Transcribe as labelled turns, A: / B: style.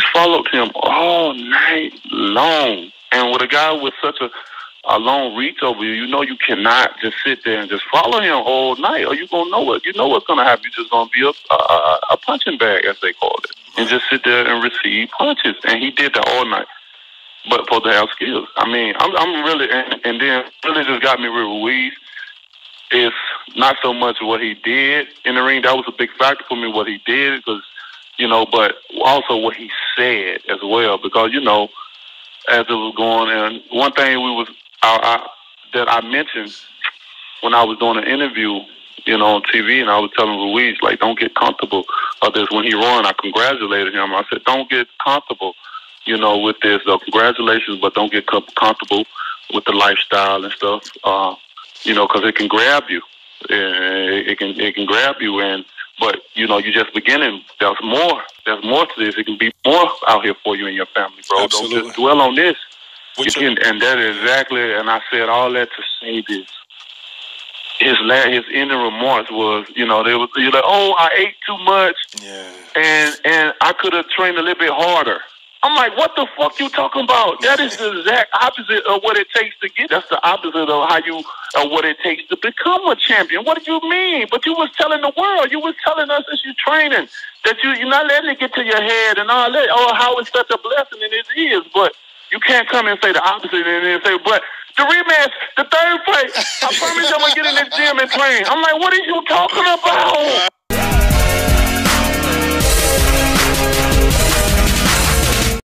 A: followed him all night long. And with a guy with such a a long reach over you, you know you cannot just sit there and just follow him all night, or you gonna know what you know what's gonna happen. You're just gonna be a, a a punching bag, as they call it, and just sit there and receive punches. And he did that all night. But for to have skills, I mean, I'm I'm really and, and then really just got me with Ruiz. Is not so much what he did in the ring. That was a big factor for me. What he did because you know, but also what he said as well. Because you know, as it was going, and one thing we was I, I, that I mentioned when I was doing an interview, you know, on TV, and I was telling Ruiz like, don't get comfortable of this. When he won, I congratulated him. I said, don't get comfortable, you know, with this. So congratulations, but don't get comfortable with the lifestyle and stuff. Uh, you know, because it can grab you. It can it can grab you, and but you know, you're just beginning. There's more. There's more to this. It can be more out here for you and your family, bro.
B: Absolutely.
A: Don't just dwell on this. Can, and that is exactly. And I said all that to say this. His la his ending remarks was, you know, they was you're like, oh, I ate too much,
B: Yeah.
A: and and I could have trained a little bit harder. I'm like, what the fuck you talking about? That is the exact opposite of what it takes to get. That's the opposite of how you, of what it takes to become a champion. What do you mean? But you was telling the world, you was telling us as you training that you you're not letting it get to your head and all that. Oh, how it's such a blessing, and it is. But you can't come and say the opposite and then say, but the rematch, the third fight, I promise I'm gonna get in this gym and train. I'm like, what are you talking about?